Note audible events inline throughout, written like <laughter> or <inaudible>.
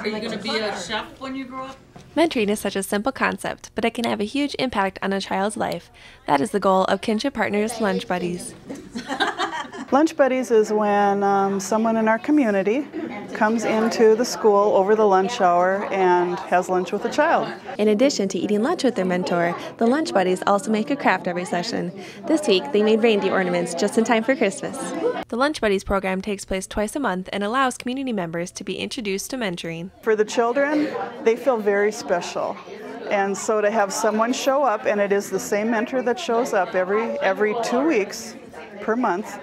Are you going to be a chef when you grow up? Mentoring is such a simple concept, but it can have a huge impact on a child's life. That is the goal of Kinship Partners Lunch Buddies. <laughs> Lunch Buddies is when um, someone in our community comes into the school over the lunch hour and has lunch with a child. In addition to eating lunch with their mentor, the Lunch Buddies also make a craft every session. This week, they made reindeer ornaments just in time for Christmas. The Lunch Buddies program takes place twice a month and allows community members to be introduced to mentoring. For the children, they feel very special. And so to have someone show up, and it is the same mentor that shows up every every two weeks per month,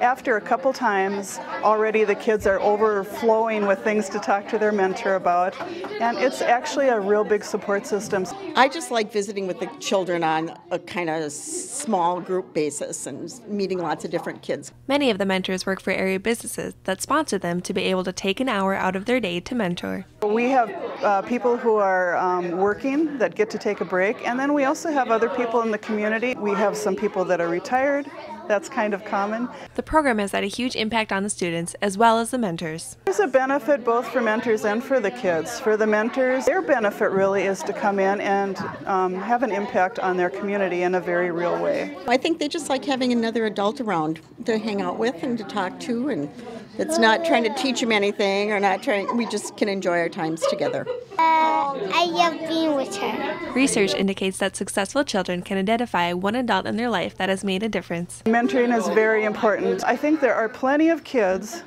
after a couple times, already the kids are overflowing with things to talk to their mentor about, and it's actually a real big support system. I just like visiting with the children on a kind of small group basis and meeting lots of different kids. Many of the mentors work for area businesses that sponsor them to be able to take an hour out of their day to mentor. We have uh, people who are um, working that get to take a break, and then we also have other people in the community. We have some people that are retired that's kind of common. The program has had a huge impact on the students as well as the mentors. There's a benefit both for mentors and for the kids. For the mentors, their benefit really is to come in and um, have an impact on their community in a very real way. I think they just like having another adult around to hang out with and to talk to and it's not trying to teach them anything or not trying, we just can enjoy our times together. Uh, I love being with her. Research indicates that successful children can identify one adult in their life that has made a difference. Mentoring is very important. I think there are plenty of kids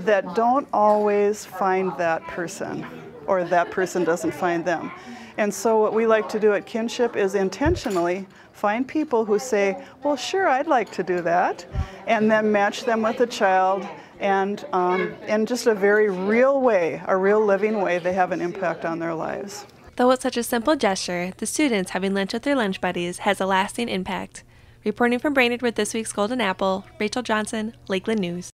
that don't always find that person or that person doesn't find them. And so what we like to do at Kinship is intentionally find people who say, well, sure, I'd like to do that, and then match them with a child and um, in just a very real way, a real living way, they have an impact on their lives. Though it's such a simple gesture, the students having lunch with their lunch buddies has a lasting impact. Reporting from Brainerd with this week's Golden Apple, Rachel Johnson, Lakeland News.